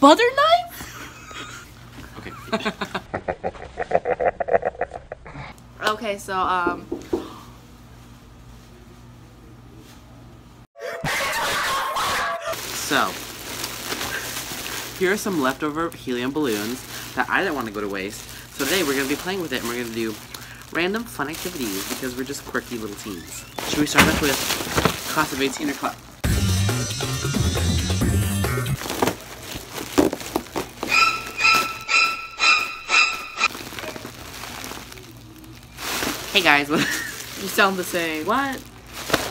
butter knife? Okay. Okay, so um So, here are some leftover helium balloons that I didn't want to go to waste. So today we're going to be playing with it and we're going to do random fun activities because we're just quirky little teens. Should we start off with class of 18 Hey guys, you sound the same. What?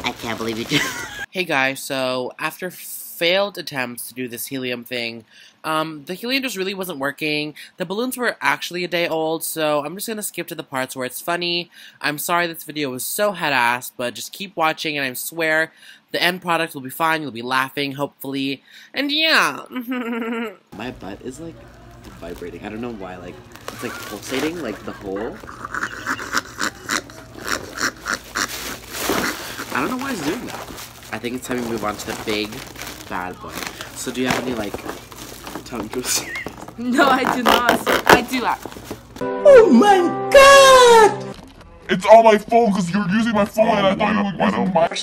I can't believe you did. hey guys, so after failed attempts to do this helium thing, um, the helium just really wasn't working. The balloons were actually a day old, so I'm just gonna skip to the parts where it's funny. I'm sorry this video was so head-ass, but just keep watching and I swear the end product will be fine. You'll be laughing, hopefully. And yeah. My butt is like vibrating. I don't know why, like, it's like pulsating, like the hole. I don't know why it's doing that. I think it's time we move on to the big bad boy. So do you have any like tongue twisters? No, I do not. I do not. Oh my god! It's on my phone because you're using my phone and I thought you were using my. Why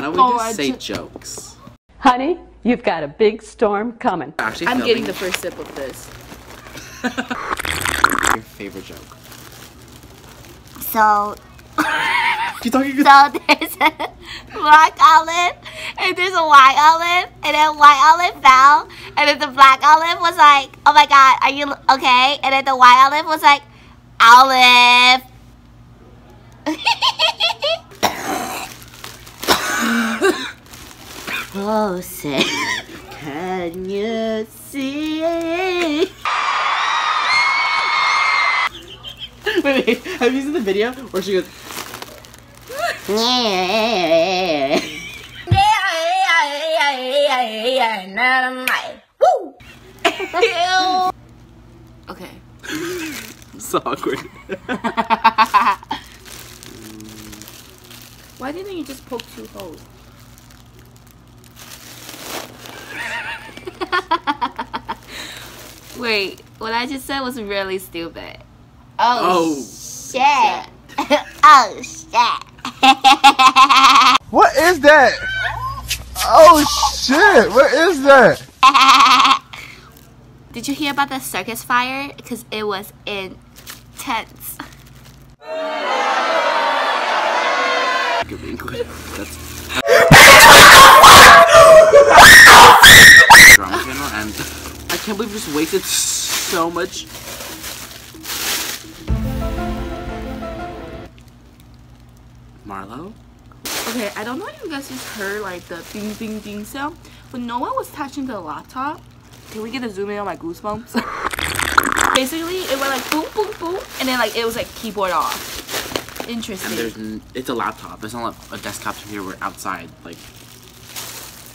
don't we Oh, just I say jokes? Honey, you've got a big storm coming. Actually, I'm getting the first sip of this. your favorite joke. So, Thought you could? so there's a black olive, and there's a white olive, and then white olive fell, and then the black olive was like, "Oh my God, are you okay?" And then the white olive was like, "Olive." oh, say, can you see? wait, wait. Have you seen the video where she goes? Okay. So awkward. Why didn't you just poke two holes? Wait, what I just said was really stupid. Oh, Oh, shit. oh shit. What is that? Oh shit! What is that? Did you hear about the circus fire? Because it was intense. You're being good. That's. drama channel, and I can't believe we just wasted so much. Marlo? Okay, I don't know if you guys just heard like the ding ding ding sound, but no one was touching the laptop. Can we get a zoom in on my goosebumps? Basically, it went like boom, boom, boom, and then like it was like keyboard off. And there's, Interesting. n- it's a laptop. It's not like a desktop here. We're outside. Like,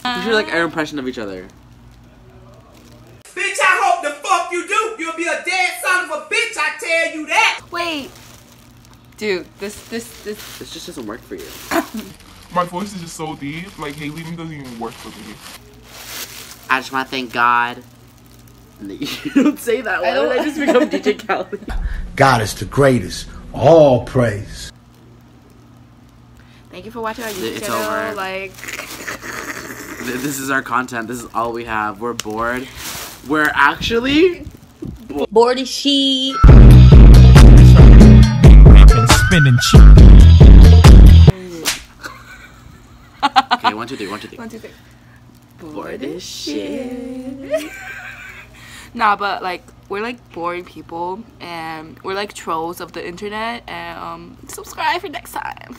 uh, we should like our impression of each other. Bitch, I hope the fuck you do. You'll be a dead son of a bitch, I tell you that. Wait, dude, this this this. This just doesn't work for you. My voice is just so deep. Like Haley doesn't even work for me. I just want to thank God. You don't say that. Why don't- did I just become DJ Khaled? God is the greatest. All praise. Thank you for watching our YouTube It's channel. over. Like, This is our content. This is all we have. We're bored. We're actually. bored is she. Okay, one, two, three, one, two, three. one, two, three. Bored as shit. Nah, but like we're like boring people, and we're like trolls of the internet. And um, subscribe for next time.